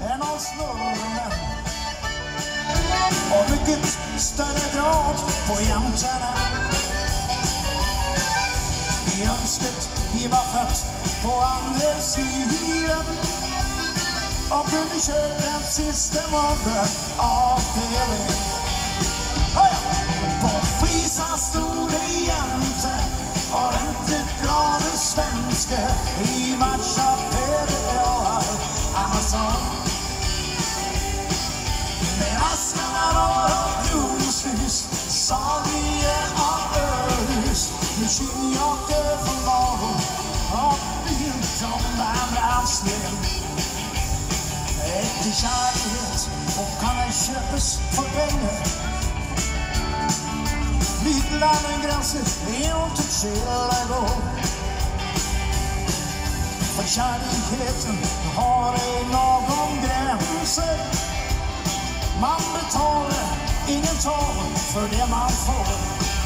and all snurrar Och mycket större drag på jämtarna Die var først på andre siden Og kunne kjørt den siste måneden av TV På Flisa sto det jente Og ventet glade svenske i matcha alltid kjærlighet, og kan ei kjøpes for penger? Liten landegrenser, intet skille gå For kjærligheten har ei lagom grenser. Man betaler ingen tall for det man får.